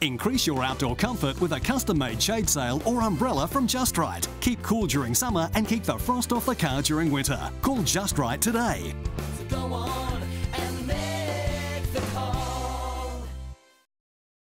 Increase your outdoor comfort with a custom-made shade sail or umbrella from Justrite. Keep cool during summer and keep the frost off the car during winter. Call Justrite today.